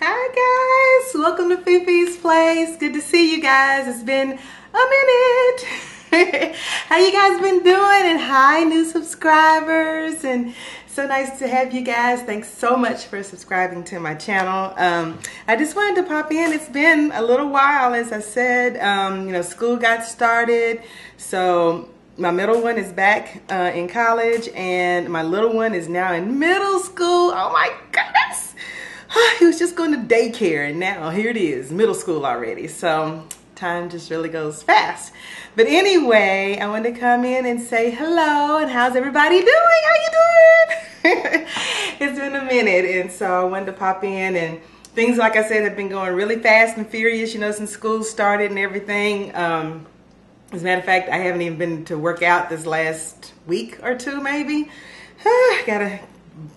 Hi guys, welcome to FeeFee's Place. Good to see you guys. It's been a minute. How you guys been doing? And hi new subscribers and so nice to have you guys. Thanks so much for subscribing to my channel. Um, I just wanted to pop in. It's been a little while, as I said. Um, you know, school got started, so my middle one is back uh, in college, and my little one is now in middle school. Oh my goodness! he was just going to daycare and now here it is, middle school already. So time just really goes fast. But anyway, I wanted to come in and say hello and how's everybody doing? How you doing? it's been a minute and so I wanted to pop in and things like I said have been going really fast and furious, you know, since school started and everything. Um, as a matter of fact, I haven't even been to work out this last week or two maybe. Gotta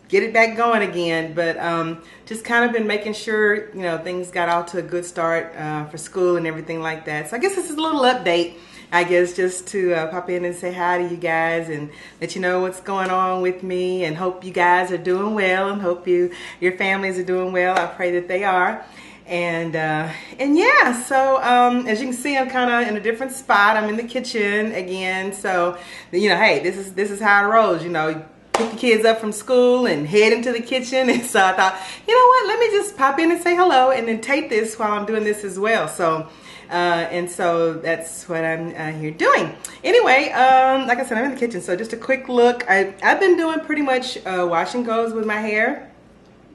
get it back going again. But um, just kind of been making sure, you know, things got off to a good start uh, for school and everything like that. So I guess this is a little update. I guess just to uh, pop in and say hi to you guys and let you know what's going on with me and hope you guys are doing well and hope you your families are doing well. I pray that they are. And uh, and yeah, so um, as you can see, I'm kind of in a different spot. I'm in the kitchen again. So you know, hey, this is this is how it rolls. You know, pick the kids up from school and head into the kitchen. And so I thought, you know what, let me just pop in and say hello and then tape this while I'm doing this as well. So, uh, and so that's what I'm uh, here doing. Anyway, um, like I said, I'm in the kitchen. So just a quick look. I, I've been doing pretty much uh, wash and goes with my hair.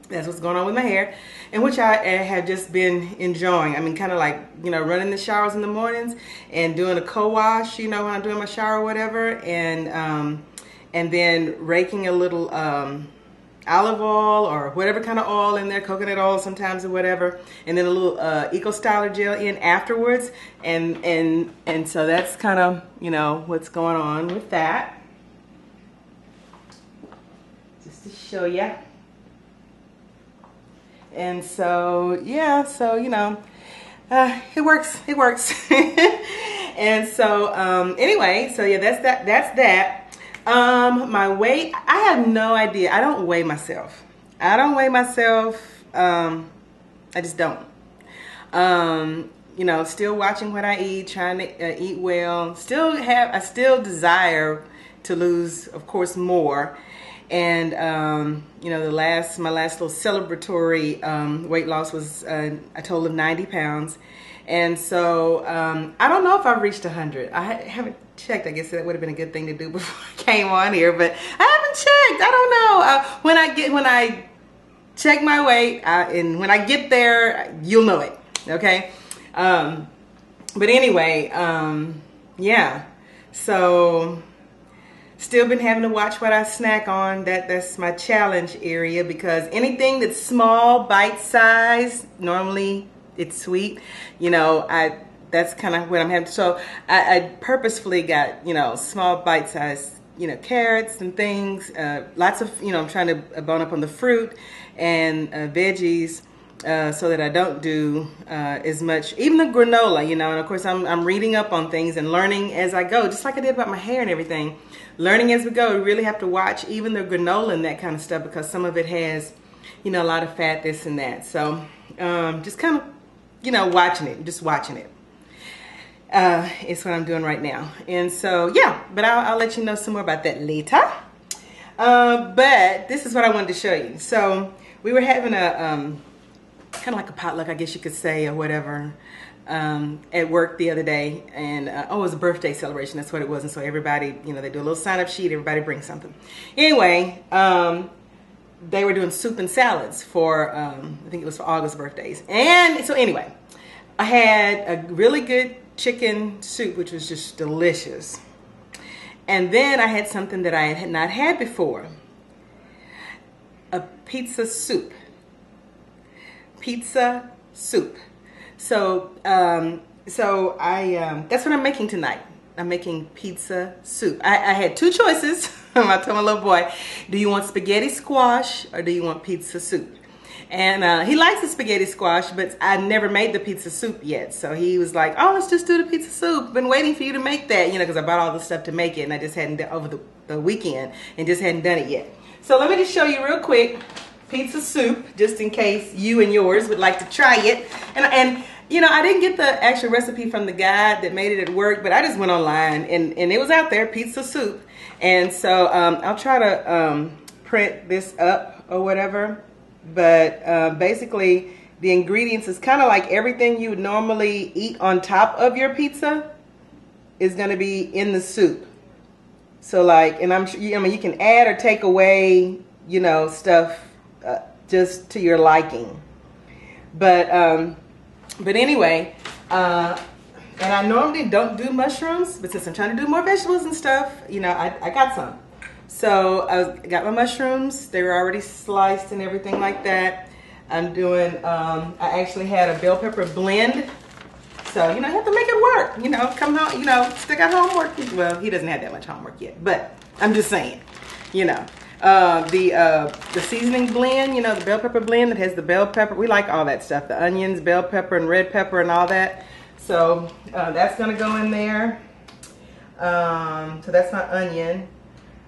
That's what's going on with my hair. And which I have just been enjoying. I mean, kind of like, you know, running the showers in the mornings and doing a co-wash, you know, when I'm doing my shower or whatever. And, um, and then raking a little um, olive oil or whatever kind of oil in there, coconut oil sometimes or whatever, and then a little uh, Eco Styler gel in afterwards. And, and, and so that's kind of, you know, what's going on with that. Just to show you. And so, yeah, so, you know, uh, it works, it works. and so, um, anyway, so yeah, that's that, that's that. Um, my weight, I have no idea. I don't weigh myself. I don't weigh myself. Um, I just don't. Um, you know, still watching what I eat, trying to uh, eat well. Still have, I still desire to lose, of course, more. And, um, you know, the last, my last little celebratory um, weight loss was uh, a total of 90 pounds. And so um, I don't know if I've reached 100. I haven't checked. I guess that would have been a good thing to do before I came on here, but I haven't checked. I don't know. Uh, when I get when I check my weight, and when I get there, you'll know it. Okay. Um, but anyway, um, yeah. So still been having to watch what I snack on. That that's my challenge area because anything that's small, bite size, normally it's sweet. You know, I that's kind of what I'm having. So I, I purposefully got, you know, small bite-sized, you know, carrots and things. Uh, lots of, you know, I'm trying to bone up on the fruit and uh, veggies. Uh, so that I don't do uh, as much, even the granola, you know, and of course I'm, I'm reading up on things and learning as I go, just like I did about my hair and everything. Learning as we go, we really have to watch even the granola and that kind of stuff because some of it has, you know, a lot of fat, this and that. So um, just kind of, you know, watching it, just watching it uh, is what I'm doing right now. And so, yeah, but I'll, I'll let you know some more about that later. Uh, but this is what I wanted to show you. So we were having a, um, kind of like a potluck, I guess you could say, or whatever, um, at work the other day. And, uh, oh, it was a birthday celebration. That's what it was. And so everybody, you know, they do a little sign-up sheet. Everybody brings something. Anyway, um, they were doing soup and salads for, um, I think it was for August birthdays. And so anyway, I had a really good chicken soup, which was just delicious. And then I had something that I had not had before. A pizza soup. Pizza soup. So, um, so I, um, that's what I'm making tonight. I'm making pizza soup. I, I had two choices. I told my little boy, do you want spaghetti squash or do you want pizza soup? And uh, he likes the spaghetti squash, but I never made the pizza soup yet. So he was like, oh, let's just do the pizza soup. Been waiting for you to make that, you know, because I bought all the stuff to make it and I just hadn't done over the, the weekend and just hadn't done it yet. So let me just show you real quick pizza soup, just in case you and yours would like to try it. And, and you know, I didn't get the actual recipe from the guy that made it at work, but I just went online and, and it was out there, pizza soup. And so um, I'll try to um, print this up or whatever. But uh, basically, the ingredients is kind of like everything you would normally eat on top of your pizza is going to be in the soup. So like, and I'm sure, I mean, you can add or take away, you know, stuff uh, just to your liking. But, um, but anyway, uh, and I normally don't do mushrooms, but since I'm trying to do more vegetables and stuff, you know, I, I got some. So I got my mushrooms. They were already sliced and everything like that. I'm doing, um, I actually had a bell pepper blend. So, you know, you have to make it work. You know, come home, you know, stick out homework. Well, he doesn't have that much homework yet, but I'm just saying, you know. Uh, the uh, the seasoning blend, you know, the bell pepper blend that has the bell pepper. We like all that stuff. The onions, bell pepper, and red pepper and all that. So uh, that's going to go in there. Um, so that's my onion.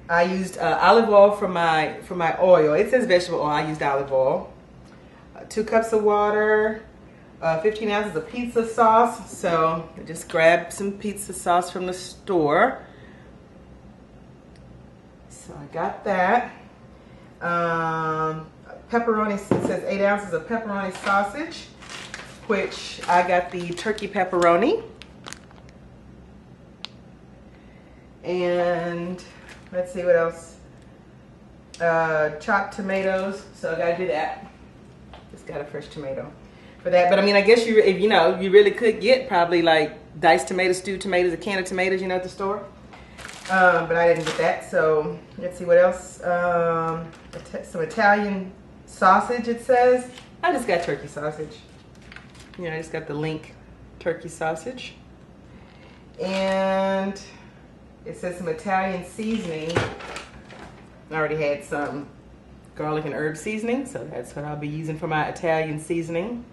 I used uh, olive oil for my for my oil. It says vegetable oil. I used olive oil. Uh, two cups of water. Uh, 15 ounces of pizza sauce. So I just grabbed some pizza sauce from the store. So I got that. Um, pepperoni. It says eight ounces of pepperoni sausage, which I got the turkey pepperoni. And Let's see what else. Uh, chopped tomatoes, so I gotta do that. Just got a fresh tomato for that. But I mean, I guess you, if you know, you really could get probably like diced tomatoes, stewed tomatoes, a can of tomatoes, you know, at the store. Um, but I didn't get that. So let's see what else. Um, some Italian sausage. It says. I just got turkey sausage. You know, I just got the link turkey sausage. And it says some Italian seasoning. I already had some garlic and herb seasoning, so that's what I'll be using for my Italian seasoning.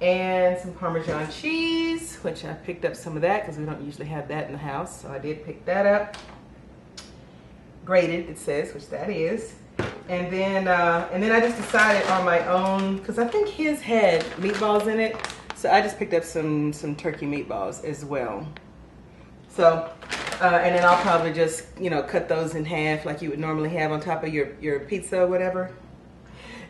And some Parmesan cheese, which I picked up some of that because we don't usually have that in the house, so I did pick that up. Grated, it says, which that is. And then, uh, and then I just decided on my own, because I think his had meatballs in it, so I just picked up some, some turkey meatballs as well. So uh, and then I'll probably just, you know, cut those in half like you would normally have on top of your, your pizza or whatever.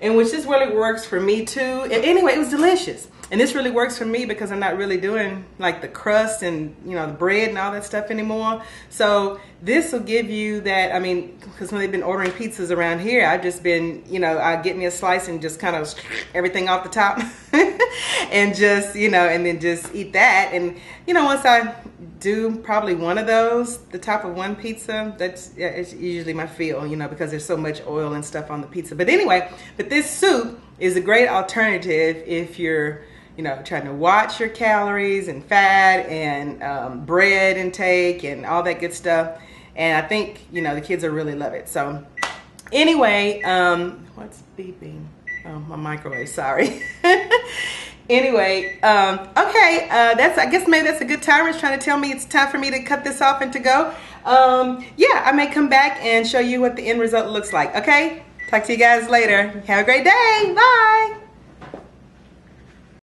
And which just really works for me too. And anyway, it was delicious. And this really works for me because I'm not really doing like the crust and, you know, the bread and all that stuff anymore. So this will give you that, I mean, because when they've been ordering pizzas around here, I've just been, you know, I get me a slice and just kind of everything off the top and just, you know, and then just eat that. And, you know, once I do probably one of those, the top of one pizza, that's yeah, it's usually my feel, you know, because there's so much oil and stuff on the pizza. But anyway, but this soup is a great alternative if you're, you know, trying to watch your calories and fat and um, bread intake and all that good stuff. And I think, you know, the kids will really love it. So anyway, um, what's beeping? Oh, my microwave, sorry. anyway, um, okay, uh, that's I guess maybe that's a good timer. It's trying to tell me it's time for me to cut this off and to go. Um, yeah, I may come back and show you what the end result looks like. Okay, talk to you guys later. Have a great day. Bye.